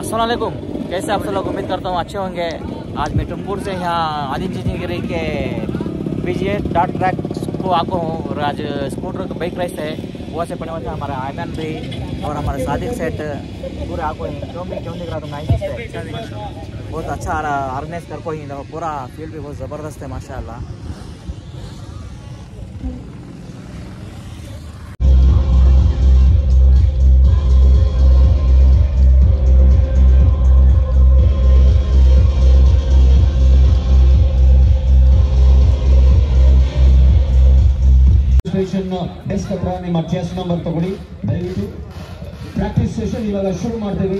असलकुम कैसे आप सब लोग? उम्मीद करता हूँ अच्छे होंगे। आज मैं टुमपुर से यहाँ आदित्यगिरी के बीजे डॉट ट्रैक को आको हूँ और आज स्कूटर बाइक रेस है। वहाँ से पड़ने वाले हमारा आयमन भी और हमारा सादिक सेट पूरे आको क्यों भी क्यों दिख रहा तुम नाइस से। बहुत अच्छा ऑर्गेनाइज कर को ही पूरा फ़ील्ड भी बहुत ज़बरदस्त है, माशाल्लाह। ಸ್ಟೇಷನ್ ಡೆಸ್ಕ್ ಹತ್ರ ನಿಮ್ಮ ಚೆಸ್ ನಂಬರ್ ತಗೊಳ್ಳಿ. ದಯವಿಟ್ಟು ಪ್ರಾಕ್ಟೀಸ್ ಸೆಷನ್ ಇವಾಗ ಶುರು ಮಾಡ್ತೀವಿ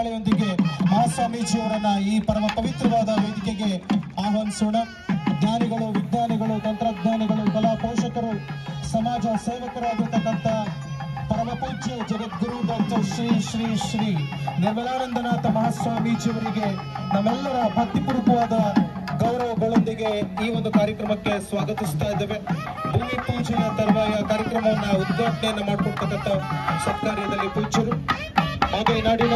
ಚಪ್ಪಾಳೆಯೊಂದಿಗೆ ಮಹಾಸ್ವಾಮೀಜಿಯವರನ್ನ ಈ ಪರಮ ಪವಿತ್ರವಾದ ವೇದಿಕೆಗೆ ಆಹ್ವಾನಿಸೋಣ. ಜ್ಞಾನಿಗಳು, ವಿಜ್ಞಾನಿಗಳು, ತಂತ್ರಜ್ಞಾನಿಗಳು, ಕಲಾ ಪೋಷಕರು, ಸಮಾಜ ಸೇವಕರಾಗಿರ್ತಕ್ಕಂಥ ಪರಮ ಪರಮ ಪೂಜ್ಯ ಜಗದ್ಗುರು ಡಾಕ್ಟರ್ ಶ್ರೀ ಶ್ರೀ ಶ್ರೀ ನಿರ್ಮಲಾನಂದನಾಥ ಮಹಾಸ್ವಾಮೀಜಿಯವರಿಗೆ ನಮ್ಮೆಲ್ಲರ ಭಕ್ತಿಪೂರ್ವಕವಾದ ಗೌರವಗಳೊಂದಿಗೆ ಈ ಒಂದು ಕಾರ್ಯಕ್ರಮಕ್ಕೆ ಸ್ವಾಗತಿಸ್ತಾ ಇದ್ದೇವೆ. ಭೂಮಿ ಪೂಜೆಯ ತರುವಾಯ ಕಾರ್ಯಕ್ರಮವನ್ನು ಉದ್ಘಾಟನೆಯನ್ನು ಮಾಡಿಕೊಡ್ತಕ್ಕಂಥ ಸತ್ಕಾರ್ಯದಲ್ಲಿ ಪೂಜ್ಯರು. ಹಾಗೆ ನಾಡಿನ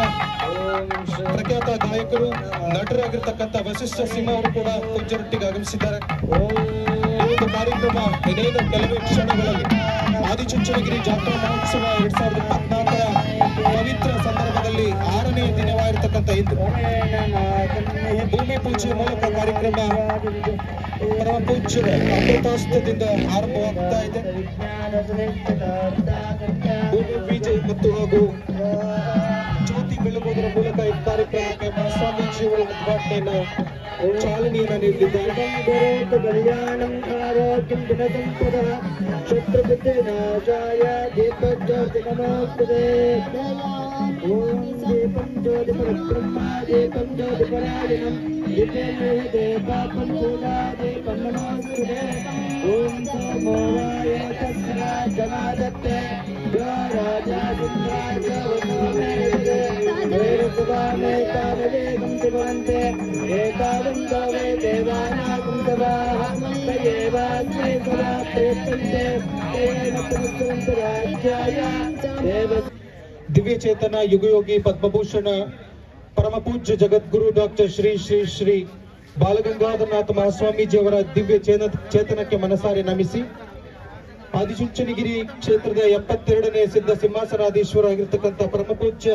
ಪ್ರಖ್ಯಾತ ಗಾಯಕರು, ನಟರಾಗಿರ್ತಕ್ಕಂಥ ವಸಿಷ್ಠ ಸಿಂಹ ಅವರು ಕೂಡ ಪೂಜ್ಯರೊಟ್ಟಿಗೆ ಆಗಮಿಸಿದ್ದಾರೆ. ಕಾರ್ಯಕ್ರಮ ಇದೇನು ಕೆಲವೇ ಕ್ಷಣಗಳಲ್ಲಿ. ಆದಿಚುಂಚನಗಿರಿ ಜಾತ್ರಾ ಮಹೋತ್ಸವ ಎರಡ್ ಸಾವಿರದ ಇಪ್ಪತ್ನಾಲ್ಕರ ಪವಿತ್ರ ಸಂದರ್ಭದಲ್ಲಿ ಆರನೇ ದಿನವಾಗಿರ್ತಕ್ಕಂಥ ಇಂದು. ಭೂಮಿ ಪೂಜೆ ಮೂಲಕ ಕಾರ್ಯಕ್ರಮ ಪರಮ ಪೂಜ್ಯರ ಅಮೃತಾಸ್ತದಿಂದ ಆರಂಭವಾಗ್ತಾ ಇದೆ. ಮತ್ತು ಹಾಗೂ ಜ್ಯೋತಿ ಬೆಳಗುವುದರ ಮೂಲಕ ಈ ಕಾರ್ಯಕ್ರಮಕ್ಕೆ ಸ್ವಾಮೀಜಿಯವರ ಉದ್ಘಾಟನೆಯನ್ನು ಚಾಲನೆಯನ್ನು ನೀಡಲಿದ್ದಾರೆ ಕಲ್ಯಾಣಂ ಆರೋಗ್ಯಂ ದಿನಸಂಪದ ಶತ್ರುಬುದ್ಧಿನಾಶಾಯ ದೀಪಜ್ಯೋತಿ ನಮೋಸ್ತುತೆ. ಓಂ ದೀಪಂ ಜ್ಯೋತಿ ಪರಬ್ರಹ್ಮ ದೀಪಂ ಜ್ಯೋತಿ ಪರಾಯಣಂ ದೀಪೇನ ಪಾಪಂ ಪೂಜಾ ದೀಪಂ ನಮೋಸ್ತುತೆ ಓಂ ಸೋಮೋರಾಯ ತಸ್ರ ಜನಾದತ್ತೆ. ಯೋ ರಾಜಾ ಸಿಂಹಾಯ ವಸುಮೇತೆ वैरसुभामेतावदेकं शिवन्ते एतावन्तो वै देवानागं सभाः तयेवास्मै सदा प्रेक्षन्ते तेन पुनस्तुराज्याय देव ದಿವ್ಯ ಚೇತನ ಯುಗಯೋಗಿ ಪದ್ಮಭೂಷಣ ಪರಮ ಪೂಜ್ಯ ಜಗದ್ಗುರು ಡಾಕ್ಟರ್ ಶ್ರೀ ಶ್ರೀ ಶ್ರೀ ಬಾಲಗಂಗಾಧರನಾಥ ಮಹಾಸ್ವಾಮೀಜಿಯವರ ದಿವ್ಯ ಚೇನ ಚೇತನಕ್ಕೆ ಮನಸಾರೆ ನಮಿಸಿ ಆದಿಚುಂಚನಗಿರಿ ಕ್ಷೇತ್ರದ ಎಪ್ಪತ್ತೆರಡನೇ ಸಿದ್ಧ ಸಿಂಹಾಸನಾಧೀಶ್ವರ ಆಗಿರ್ತಕ್ಕಂಥ ಪರಮ ಪೂಜ್ಯ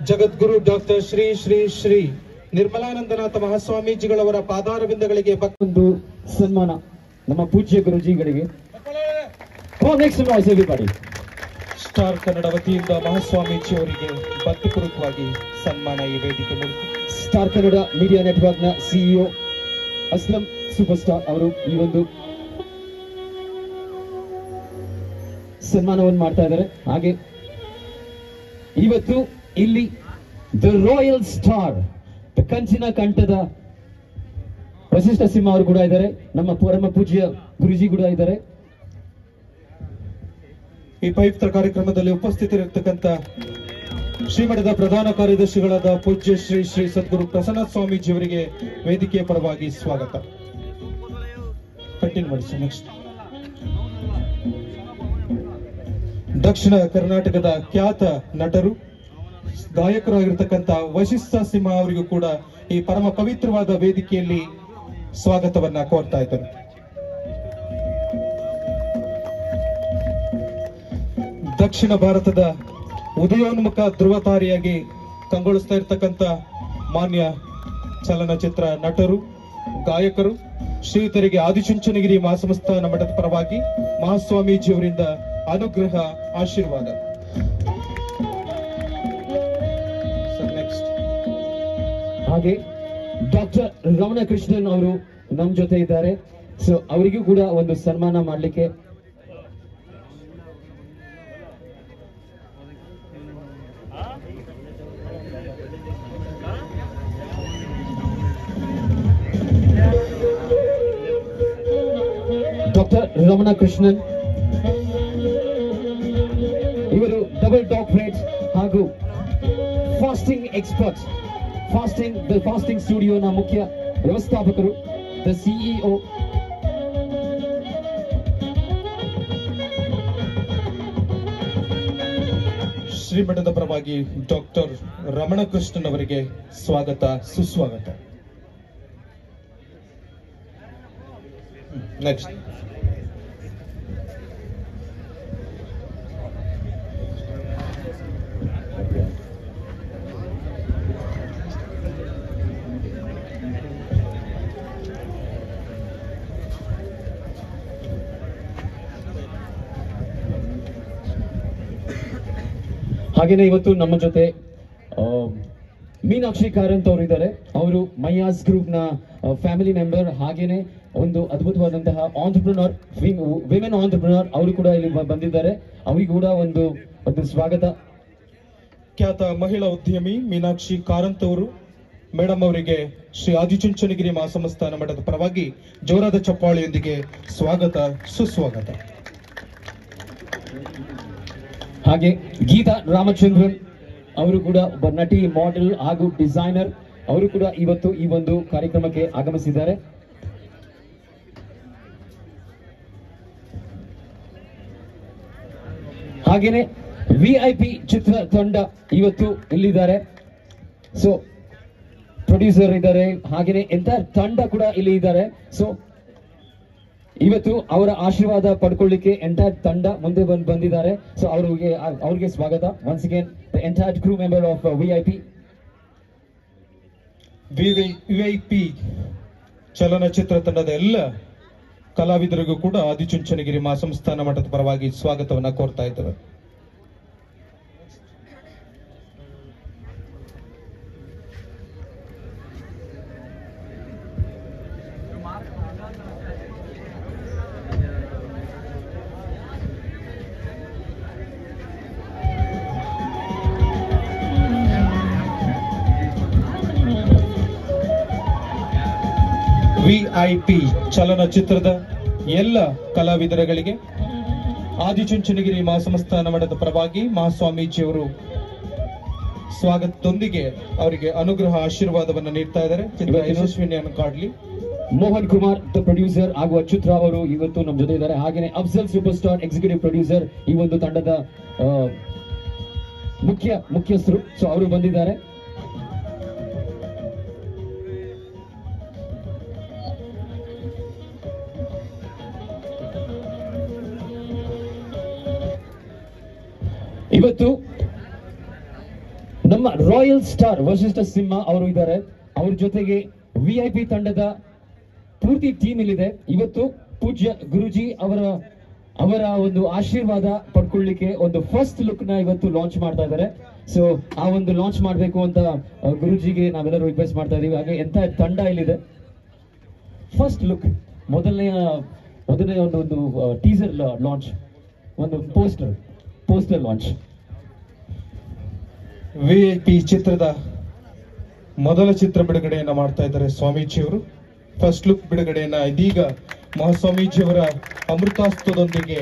ಜಗದ್ಗುರು ಡಾಕ್ಟರ್ ಶ್ರೀ ಶ್ರೀ ಶ್ರೀ ನಿರ್ಮಲಾನಂದನಾಥ ಮಹಾಸ್ವಾಮೀಜಿಗಳವರ ಪಾದಾರ ಬಿಂದಗಳಿಗೆ ಒಂದು ಸನ್ಮಾನ ನಮ್ಮ ಪೂಜ್ಯ ಗುರುಜಿಗಳಿಗೆ. ಸ್ಟಾರ್ ಕನ್ನಡ ವತಿಯಿಂದ ಮಹಾಸ್ವಾಮೀಜಿ ಅವರಿಗೆ ಭಕ್ತಿಪೂರ್ವಕವಾಗಿ ಸನ್ಮಾನ ಈ ವೇದಿಕೆ ಮೂಲಕ. ಸ್ಟಾರ್ ಕನ್ನಡ ಮೀಡಿಯಾ ನೆಟ್ವರ್ಕ್ನ ಸಿಇಒ ಅಸ್ಲಂ ಸೂಪರ್ ಸ್ಟಾರ್ ಅವರು ಈ ಒಂದು ಸನ್ಮಾನವನ್ನು ಮಾಡ್ತಾ ಇದ್ದಾರೆ. ಹಾಗೆ ಇವತ್ತು ಇಲ್ಲಿ ದ ರಾಯಲ್ ಸ್ಟಾರ್ ದ ಕಂಚಿನ ಕಂಠದ ವಶಿಷ್ಠ ಸಿಂಹ ಅವರು ಕೂಡ ಇದ್ದಾರೆ. ನಮ್ಮ ಪರಮ ಪೂಜ್ಯ ಗುರುಜಿ ಕೂಡ ಇದ್ದಾರೆ. ಈ ಪವಿತ್ರ ಕಾರ್ಯಕ್ರಮದಲ್ಲಿ ಉಪಸ್ಥಿತರಿರ್ತಕ್ಕಂಥ ಶ್ರೀಮಠದ ಪ್ರಧಾನ ಕಾರ್ಯದರ್ಶಿಗಳಾದ ಪೂಜ್ಯ ಶ್ರೀ ಶ್ರೀ ಸದ್ಗುರು ಪ್ರಸನ್ನ ಸ್ವಾಮೀಜಿಯವರಿಗೆ ವೇದಿಕೆಯ ಪರವಾಗಿ ಸ್ವಾಗತ. ಕಂಟಿನ್ಯೂ ಮಾಡಿಸಿ ನೆಕ್ಸ್ಟ್ ದಕ್ಷಿಣ ಕರ್ನಾಟಕದ ಖ್ಯಾತ ನಟರು ಗಾಯಕರು ಆಗಿರ್ತಕ್ಕಂಥ ವಶಿಷ್ಠ ಸಿಂಹ ಅವರಿಗೂ ಕೂಡ ಈ ಪರಮ ಪವಿತ್ರವಾದ ವೇದಿಕೆಯಲ್ಲಿ ಸ್ವಾಗತವನ್ನ ಕೋರ್ತಾ ಇದ್ದರು ದಕ್ಷಿಣ ಭಾರತದ ಉದಯೋನ್ಮುಖ ಧ್ರುವತಾರಿಯಾಗಿ ಕಂಗೊಳಿಸ್ತಾ ಇರ್ತಕ್ಕಂಥ ಮಾನ್ಯ ಚಲನಚಿತ್ರ ನಟರು, ಗಾಯಕರು, ಶ್ರೀಯುತರಿಗೆ ಆದಿಚುಂಚನಗಿರಿ ಮಹಾಸಂಸ್ಥಾನ ಮಠದ ಪರವಾಗಿ ಮಹಾಸ್ವಾಮೀಜಿಯವರಿಂದ ಅನುಗ್ರಹ ಆಶೀರ್ವಾದ. ಹಾಗೆ ಡಾಕ್ಟರ್ ರಮಣ ಕೃಷ್ಣನ್ ಅವರು ನಮ್ಮ ಜೊತೆ ಇದ್ದಾರೆ. ಸೊ ಅವರಿಗೂ ಕೂಡ ಒಂದು ಸನ್ಮಾನ ಮಾಡಲಿಕ್ಕೆ. Doctor Ramana fasting expert fasting the fasting ಸ್ಟುಡಿಯೋನ ಮುಖ್ಯ ವ್ಯವಸ್ಥಾಪಕರು ದ ಸಿಇಒ ಶ್ರೀಮಠದ ಪರವಾಗಿ ಡಾಕ್ಟರ್ ರಮಣ ಕೃಷ್ಣನ್ ಅವರಿಗೆ ಸ್ವಾಗತ, ಸುಸ್ವಾಗತ. ನೆಕ್ಸ್ಟ್ ಹಾಗೇನೆ ಇವತ್ತು ನಮ್ಮ ಜೊತೆ ಮೀನಾಕ್ಷಿ ಕಾರಂತ್ ಅವರು ಇದ್ದಾರೆ ಅವರು ಮೈಯಾಸ್ ಗ್ರೂಪ್ನ ಫ್ಯಾಮಿಲಿ ಮೆಂಬರ್. ಹಾಗೇನೆ ಒಂದು ಅದ್ಭುತವಾದಂತಹ ಆಂಟ್ರಪ್ರಿನರ್ ವಿಮೆನ್ ಆಂಟ್ರಪ್ರಿನರ್ ಅವರು ಕೂಡ ಇಲ್ಲಿ ಬಂದಿದ್ದಾರೆ. ಅವರಿಗೂ ಕೂಡ ಒಂದು ಒಂದು ಸ್ವಾಗತ. ಖ್ಯಾತ ಮಹಿಳಾ ಉದ್ಯಮಿ ಮೀನಾಕ್ಷಿ ಕಾರಂತ್ ಅವರು ಮೇಡಮ್ ಅವರಿಗೆ ಶ್ರೀ ಆದಿಚುಂಚನಗಿರಿ ಮಹಾಸಂಸ್ಥಾನ ಮಠದ ಪರವಾಗಿ ಜೋರಾದ ಚಪ್ಪಾಳೆಯೊಂದಿಗೆ ಸ್ವಾಗತ, ಸುಸ್ವಾಗತ. ಹಾಗೆ ಗೀತಾ ರಾಮಚಂದ್ರನ್ ಅವರು ಕೂಡ ಒಬ್ಬ ನಟಿ ಮಾಡೆಲ್ ಹಾಗೂ ಡಿಸೈನರ್ ಅವರು ಕೂಡ ಇವತ್ತು ಈ ಒಂದು ಕಾರ್ಯಕ್ರಮಕ್ಕೆ ಆಗಮಿಸಿದ್ದಾರೆ. ಹಾಗೇನೆ ವಿ ಐ ಪಿ ಚಿತ್ರ ತಂಡ ಇವತ್ತು ಇಲ್ಲಿದ್ದಾರೆ. ಸೊ ಪ್ರೊಡ್ಯೂಸರ್ ಇದ್ದಾರೆ. ಹಾಗೇನೆ ಎಂತ ತಂಡ ಕೂಡ ಇಲ್ಲಿ ಇದ್ದಾರೆ. ಸೊ ಇವತ್ತು ಅವರ ಆಶೀರ್ವಾದ ಪಡ್ಕೊಳ್ಳಿಕ್ಕೆ ಎಂಟೈರ್ ತಂಡ ಮುಂದೆ ಬಂದು, ಬಂದಿದ್ದಾರೆ. ಸೊ ಅವರಿಗೆ, ಅವ್ರಿಗೆ ಸ್ವಾಗತ. Once again the entire crew member of V I P VIP ಚಲನಚಿತ್ರ ತಂಡದ ಎಲ್ಲ ಕಲಾವಿದರಿಗೂ ಕೂಡ ಆದಿಚುಂಚನಗಿರಿ ಮಾ ಸಂಸ್ಥಾನ ಮಠದ ಪರವಾಗಿ ಸ್ವಾಗತವನ್ನ ಕೋರ್ತಾ ಇದ್ದೇವೆ ವಿಐಪಿ ಚಲನಚಿತ್ರದ ಎಲ್ಲ ಕಲಾವಿದರಗಳಿಗೆ ಆದಿಚುಂಚನಗಿರಿ ಮಹಾಸಂಸ್ಥಾನ ಮಠದ ಪರವಾಗಿ ಮಹಾಸ್ವಾಮೀಜಿಯವರು ಸ್ವಾಗತದೊಂದಿಗೆ ಅವರಿಗೆ ಅನುಗ್ರಹ ಆಶೀರ್ವಾದವನ್ನ ನೀಡ್ತಾ ಇದ್ದಾರೆ. ಚಿತ್ರ ಯಶಸ್ವಿನಿಯನ್ನು ಕಾಡ್ಲಿ. ಮೋಹನ್ ಕುಮಾರ್ ದ ಪ್ರೊಡ್ಯೂಸರ್ ಹಾಗೂ ಅಚ್ಯುತ್ ರಾವ್ ಅವರು ಇವತ್ತು ನಮ್ಮ ಜೊತೆ ಇದ್ದಾರೆ. ಹಾಗೇನೆ Afzal super star executive producer ಈ ಒಂದು ತಂಡದ ಮುಖ್ಯ ಮುಖ್ಯಸ್ಥರು. ಸೊ ಅವರು ಬಂದಿದ್ದಾರೆ. ಇವತ್ತು ನಮ್ಮ ರಾಯಲ್ ಸ್ಟಾರ್ ವಶಿಷ್ಠ ಸಿಂಹ ಅವರು ಇದ್ದಾರೆ. ಅವ್ರ ಜೊತೆಗೆ ವಿ ಐ ಪಿ ತಂಡದ ಪೂರ್ತಿ ಟೀಮ್ ಇಲ್ಲಿದೆ. ಇವತ್ತು ಪೂಜ್ಯ ಗುರುಜಿ ಅವರ ಅವರ ಒಂದು ಆಶೀರ್ವಾದ ಪಡ್ಕೊಳ್ಳಿಕ್ಕೆ ಒಂದು ಫಸ್ಟ್ ಲುಕ್ನ ಇವತ್ತು ಲಾಂಚ್ ಮಾಡ್ತಾ ಇದ್ದಾರೆ. ಸೊ ಆ ಒಂದು ಲಾಂಚ್ ಮಾಡಬೇಕು ಅಂತ ಗುರುಜಿಗೆ ನಾವೆಲ್ಲರೂ ರಿಕ್ವೆಸ್ಟ್ ಮಾಡ್ತಾ ಇದೀವಿ ಹಾಗೆ ಎಂತ ತಂಡ ಇಲ್ಲಿದೆ. ಫಸ್ಟ್ ಲುಕ್ ಮೊದಲನೆಯ ಮೊದಲನೇ ಒಂದು ಒಂದು ಟೀಸರ್ ಲಾಂಚ್ ಒಂದು ಪೋಸ್ಟರ್ ಪೋಸ್ಟರ್ ಲಾಂಚ್ ವಿಐಪಿ ಚಿತ್ರದ ಮೊದಲ ಚಿತ್ರ ಬಿಡುಗಡೆಯನ್ನು ಮಾಡ್ತಾ ಇದ್ದಾರೆ ಸ್ವಾಮೀಜಿಯವರು. ಫಸ್ಟ್ ಲುಕ್ ಬಿಡುಗಡೆಯನ್ನ ಇದೀಗ ಮಹಾಸ್ವಾಮೀಜಿಯವರ ಅಮೃತಾಸ್ತ್ರದೊಂದಿಗೆ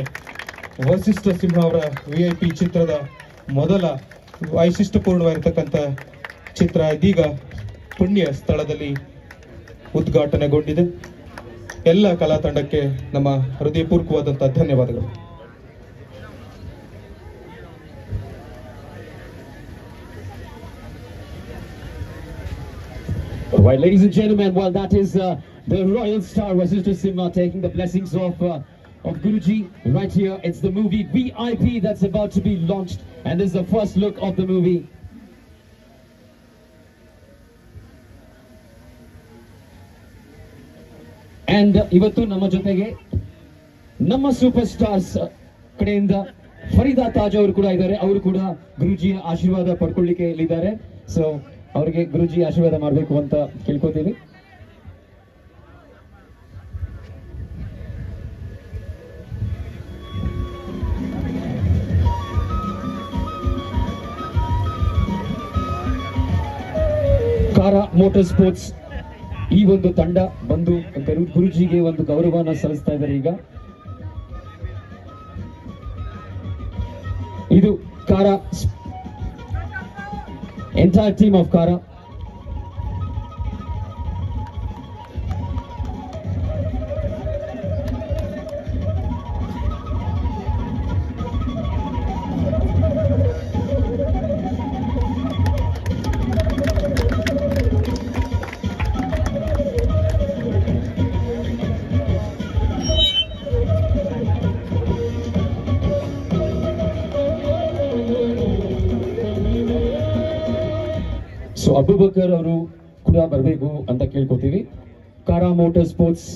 ವಸಿಷ್ಠ ಸಿಂಹ ಅವರ ವಿಐಪಿ ಚಿತ್ರದ ಮೊದಲ ವೈಶಿಷ್ಟ್ಯಪೂರ್ಣವಾಗಿರ್ತಕ್ಕಂಥ ಚಿತ್ರ ಇದೀಗ ಪುಣ್ಯ ಸ್ಥಳದಲ್ಲಿ ಉದ್ಘಾಟನೆಗೊಂಡಿದೆ. ಎಲ್ಲ ಕಲಾ ತಂಡಕ್ಕೆ ನಮ್ಮ ಹೃದಯಪೂರ್ವಕವಾದಂತಹ ಧನ್ಯವಾದಗಳು. Right, ladies and gentlemen, well, that is uh, the Royal Star Vasishtha Simha taking the blessings of uh, of Guruji right here. It's the movie VIP that's about to be launched, and this is the first look of the movie. And ಇವತ್ತು ನಮ್ಮ ಜೊತೆಗೆ ನಮ್ಮ super stars ಕಡೆಯಿಂದ ಫರೀದಾ ತಾಜ್ ಅವರು ಕೂಡ ಇದ್ದಾರೆ ಅವರು ಕೂಡ ಗುರುಜಿಯ ಆಶೀರ್ವಾದ ಪಡ್ಕೊಳ್ಳಿಕ್ಕೆ ಇಲ್ಲಿದ್ದಾರೆ ಸೊ ಅವರಿಗೆ ಗುರುಜಿ ಆಶೀರ್ವಾದ ಮಾಡಬೇಕು ಅಂತ ಕೇಳ್ಕೊತೀವಿ ಕಾರ ಮೋಟರ್ ಸ್ಪೋರ್ಟ್ಸ್ ಈ ಒಂದು ತಂಡ ಬಂದು ಗರು- ಗುರುಜಿಗೆ ಒಂದು ಗೌರವನ ಸಲ್ಲಿಸ್ತಾ ಇದ್ದಾರೆ ಈಗ. ಇದು ಕಾರ ಎಂಟೈರ್ ಟೀಮ್ ಆಫ್ ಕಾರ ಅಬುಬಕರ್ ಅವರು ಕೂಡ ಬರಬೇಕು ಅಂತ ಕೇಳ್ಕೊತೀವಿ. ಕಾರಾ ಮೋಟರ್ ಸ್ಪೋರ್ಟ್ಸ್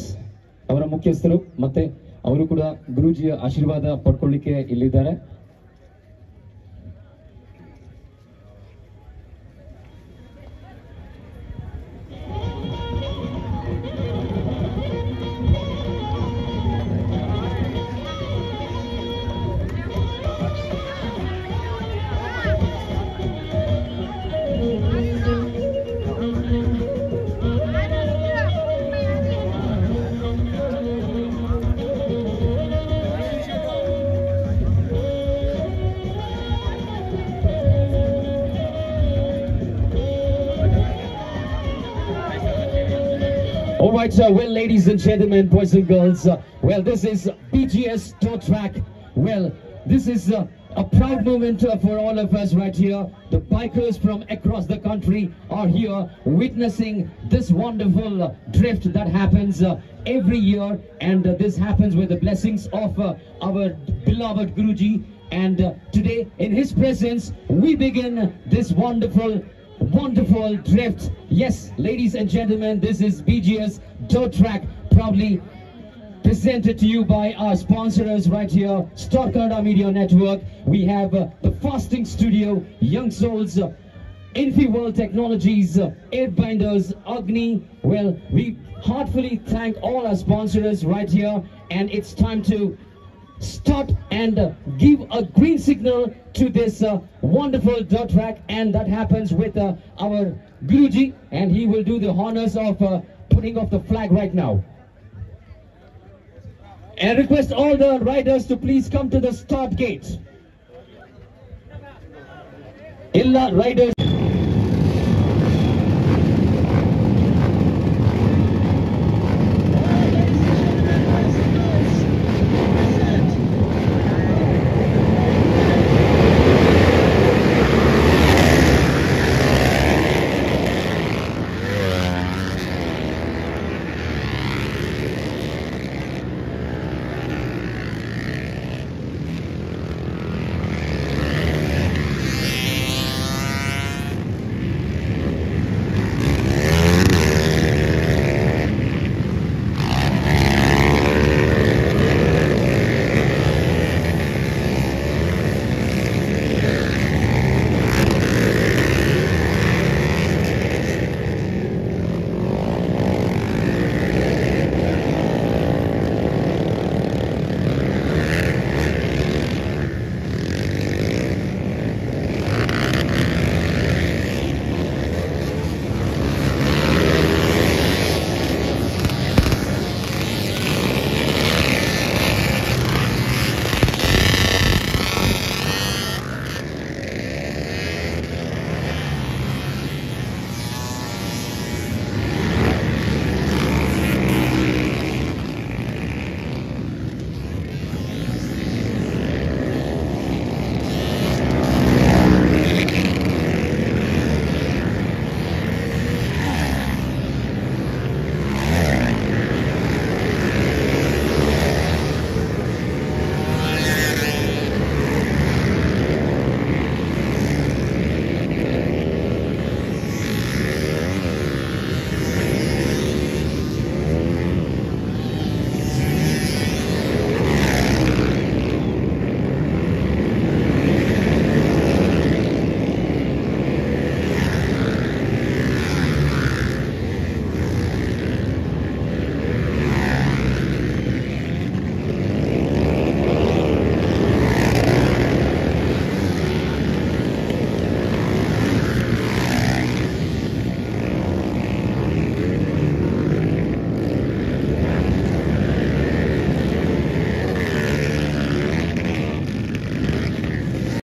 ಅವರ ಮುಖ್ಯಸ್ಥರು ಮತ್ತೆ ಅವರು ಕೂಡ ಗುರೂಜಿಯ ಆಶೀರ್ವಾದ ಪಡ್ಕೊಳ್ಳಿಕ್ಕೆ ಇಲ್ಲಿದ್ದಾರೆ. Right, uh, well, ladies and gentlemen, boys and girls, uh, well, this is BGS Tour Track. Well, this is uh, a proud moment uh, for all of us right here. The bikers from across the country are here witnessing this wonderful uh, drift that happens uh, every year, and uh, this happens with the blessings of uh, our beloved Guruji. And uh, today, in his presence, we begin this wonderful wonderful drift. Yes, ladies and gentlemen, this is BGS Dirt Track, proudly presented to you by our sponsors right here, Star Kannada Media Network. We have uh, the Fasting Studio, Young Souls, uh, InfiWorld Technologies, uh, Airbinders, Agni. Well, we heartfully thank all our sponsors right here, and it's time to start and uh, give a green signal to this uh, wonderful dirt track and that happens with uh, our Guruji and he will do the honors of uh, putting off the flag right now. And request all the riders to please come to the start gate. Illa riders.